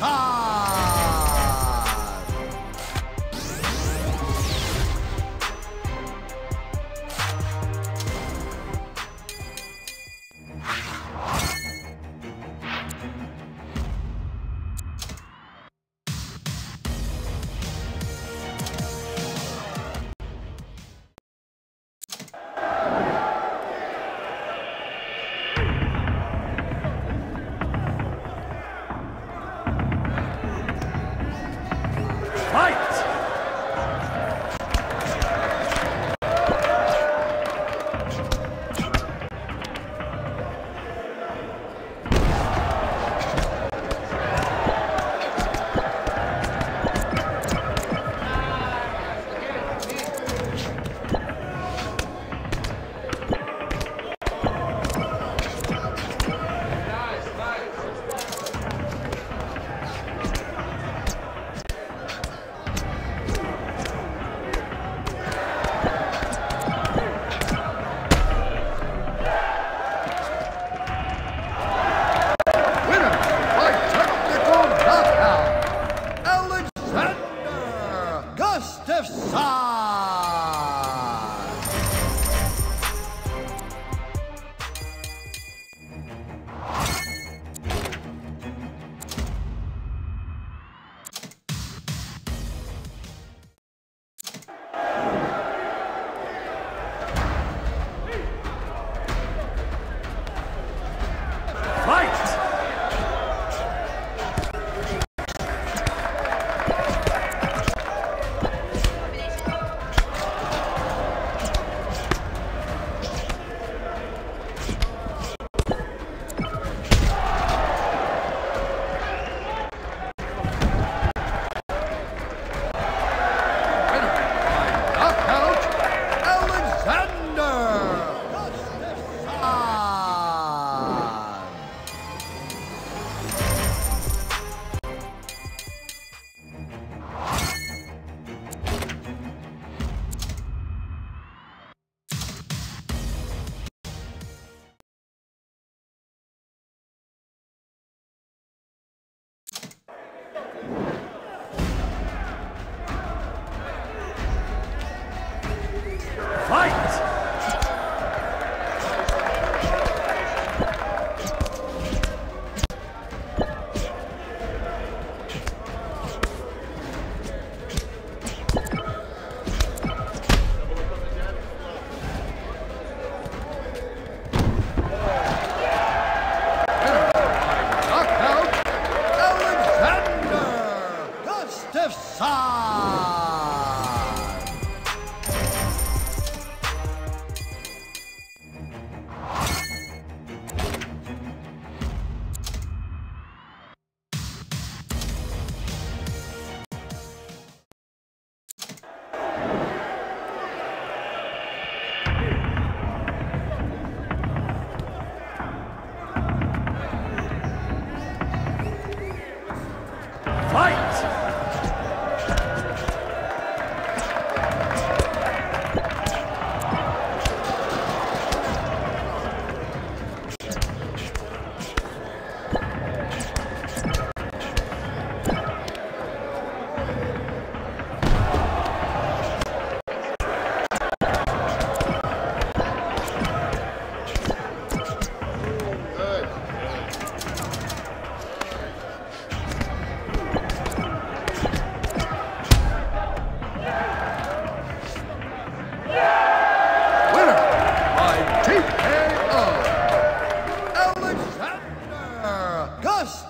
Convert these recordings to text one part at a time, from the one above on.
Side! Fight!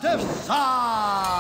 Technical